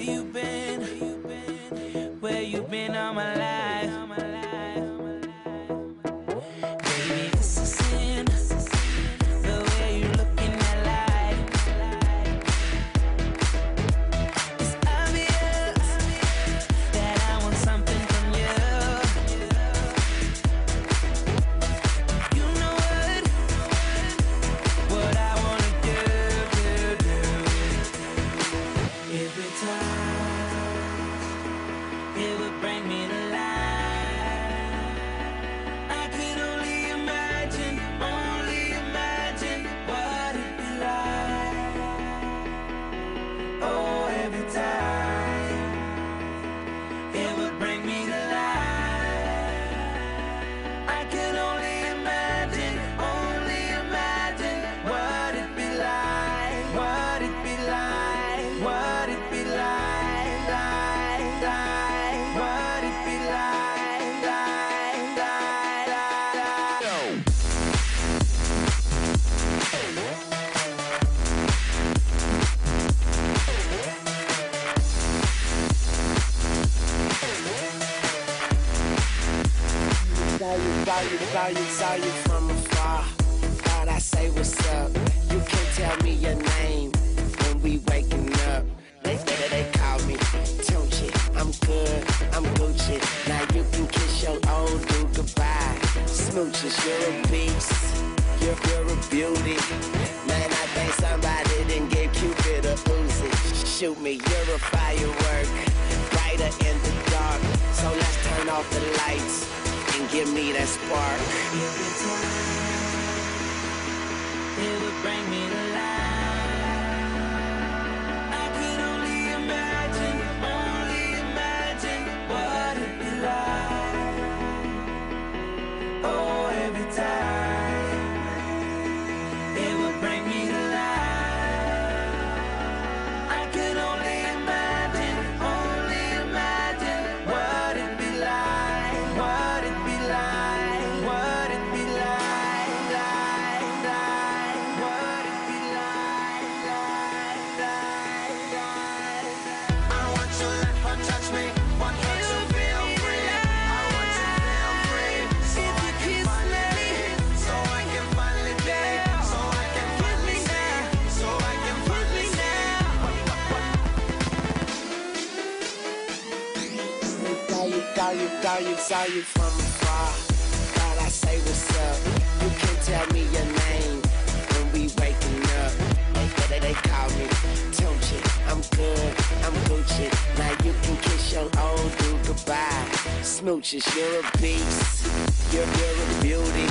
Where you been? Where you been all my life? Saw you, saw you, saw you from afar. Thought I say what's up. You can tell me your name when we waking up. They they, they call me Tunechi. I'm good, I'm Gucci. Now you can kiss your old dude goodbye. Smooches, you're a beast. You're, you're a beauty. Man, I think somebody didn't give Cupid a Uzi. Shoot me, you're a firework. Brighter in the dark. So let's turn off the lights give me that spark. Saw you, saw you, saw you, from afar. Thought I say what's up. You can tell me your name when we waking up. They, they, they call me Tunechi. I'm good, I'm Gucci. Now you can kiss your old dude goodbye. Smooches, you're a beast. You're, you're a beauty.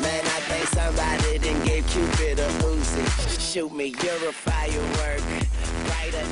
Man, I think somebody didn't give Cupid a Uzi. Shoot me, you're a firework. Brighter